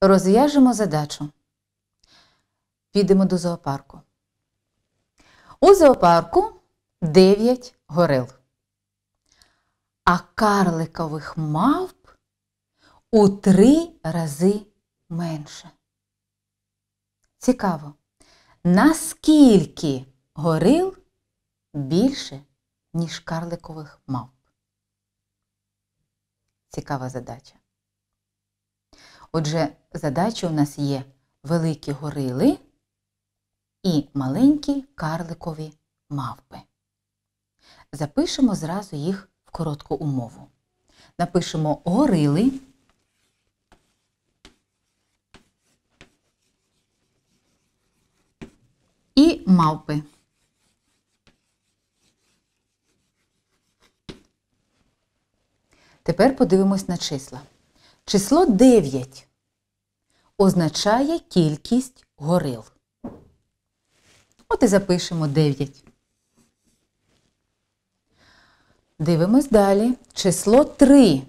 Розв'яжемо задачу. Підемо до зоопарку. У зоопарку 9 горил. А карликових мавп у три рази менше. Цікаво, наскільки горил більше, ніж карликових мавп? Цікава задача. Отже, задача у нас є великі горили і маленькі карликові мавпи. Запишемо зразу їх в коротку умову. Напишемо горили. І мавпи. Тепер подивимось на числа. Число 9 означає кількість горил. От і запишемо 9. Дивимось далі. Число 3.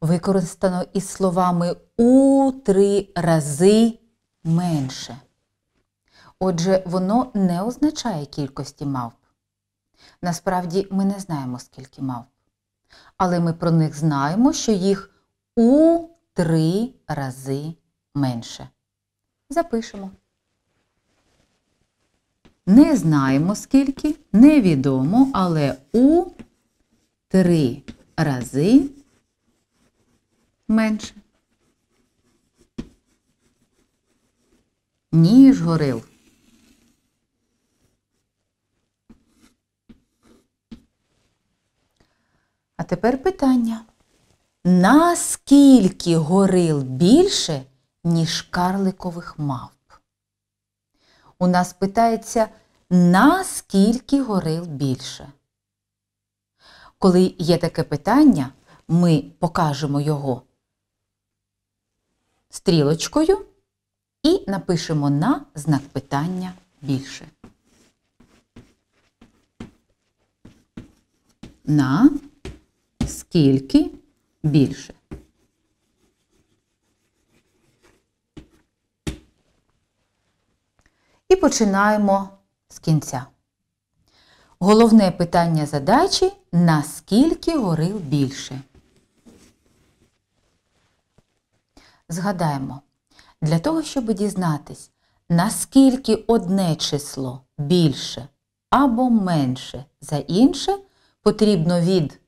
Використано із словами у три рази менше. Отже, воно не означає кількості мавп. Насправді ми не знаємо, скільки мавп. Але ми про них знаємо, що їх у три рази менше. Запишемо. Не знаємо скільки, невідомо, але у три рази менше. Ніж горил. А тепер питання. Наскільки горил більше, ніж карликових мавп? У нас питається, наскільки горил більше? Коли є таке питання, ми покажемо його стрілочкою і напишемо на знак питання більше. На скільки більше. І починаємо з кінця. Головне питання задачі наскільки горил більше. Згадаємо, для того, щоб дізнатись, наскільки одне число більше або менше за інше, потрібно від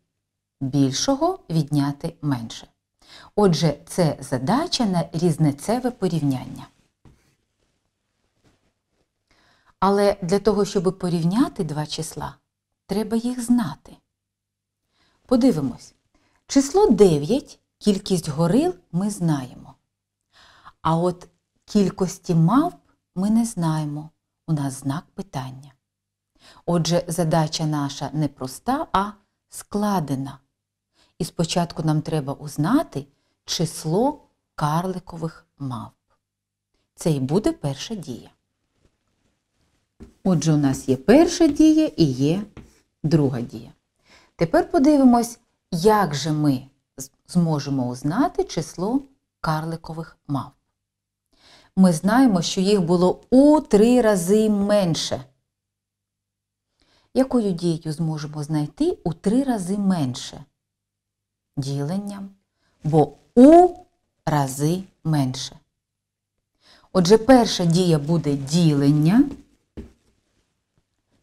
більшого відняти менше. Отже, це задача на різницеве порівняння. Але для того, щоб порівняти два числа, треба їх знати. Подивимось. Число 9, кількість горил ми знаємо. А от кількості мавп ми не знаємо. У нас знак питання. Отже, задача наша не проста, а складена. І спочатку нам треба узнати число карликових мавп. Це і буде перша дія. Отже, у нас є перша дія і є друга дія. Тепер подивимось, як же ми зможемо узнати число карликових мавп. Ми знаємо, що їх було у три рази менше. Якою дією зможемо знайти у три рази менше? Діленням, бо у рази менше. Отже, перша дія буде ділення.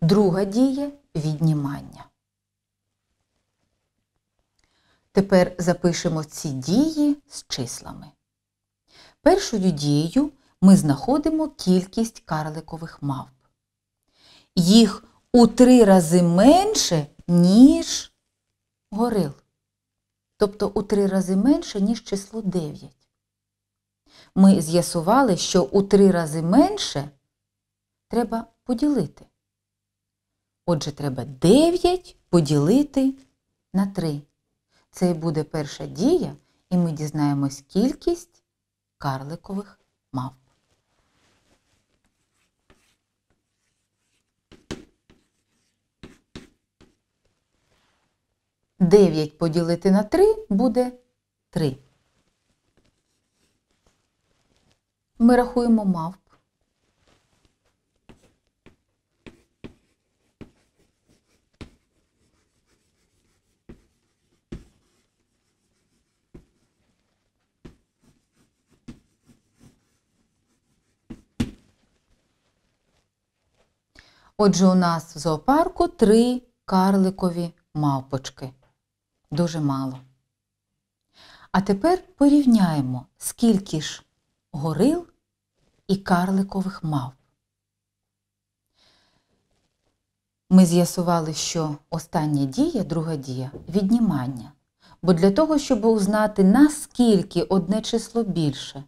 Друга дія віднімання. Тепер запишемо ці дії з числами. Першою дією ми знаходимо кількість карликових мавп. Їх у три рази менше, ніж горил. Тобто у три рази менше, ніж число 9. Ми з'ясували, що у три рази менше треба поділити. Отже, треба 9 поділити на 3. Це і буде перша дія, і ми дізнаємось кількість карликових мавп. Дев'ять поділити на 3 буде 3. ми рахуємо мавп? Отже, у нас в зоопарку три карликові мавпочки. Дуже мало. А тепер порівняємо, скільки ж горил і карликових мавп. Ми з'ясували, що остання дія, друга дія віднімання. Бо для того, щоб узнати, наскільки одне число більше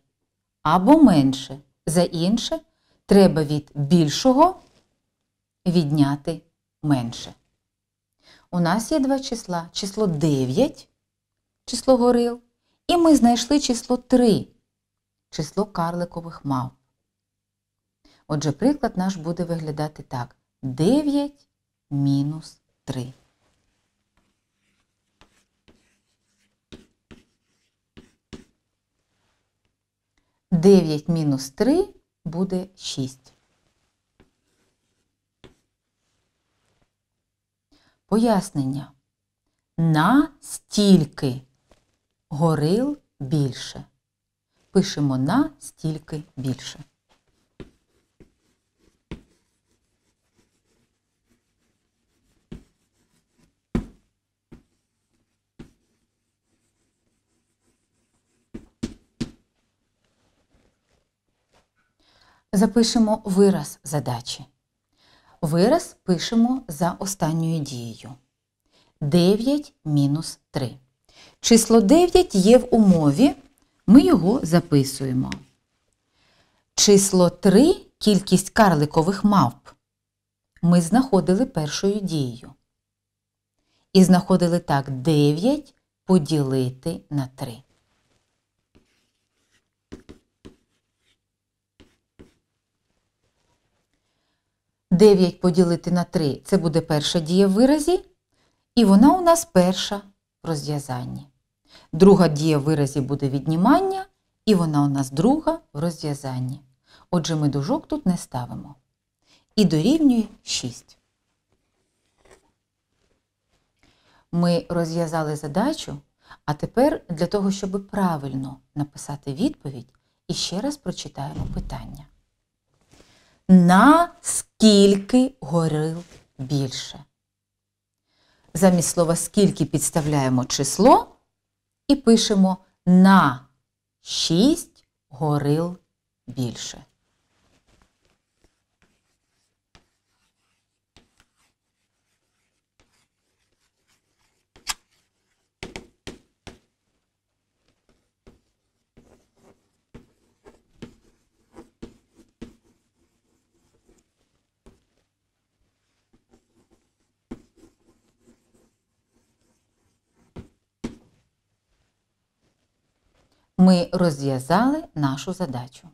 або менше за інше, треба від більшого відняти менше. У нас є два числа: число 9, число горил, і ми знайшли число 3, число карликових мав. Отже, приклад наш буде виглядати так: 9 мінус 3. Дев'ять мінус три буде шість. Пояснення. На стільки горил більше. Пишемо на стільки більше. Запишемо вираз задачі. Вираз пишемо за останньою дією. 9 мінус 3. Число 9 є в умові, ми його записуємо. Число 3 кількість карликових мавп. Ми знаходили першою дією. І знаходили так 9 поділити на 3. Дев'ять поділити на 3 це буде перша дія в виразі, і вона у нас перша в розв'язанні. Друга дія в виразі буде віднімання, і вона у нас друга в розв'язанні. Отже, ми дужок тут не ставимо. І дорівнює 6. Ми розв'язали задачу, а тепер для того, щоб правильно написати відповідь, іще раз прочитаємо питання. На скільки горил більше? Замість слова скільки підставляємо число і пишемо на 6 горил більше. Ми розв'язали нашу задачу.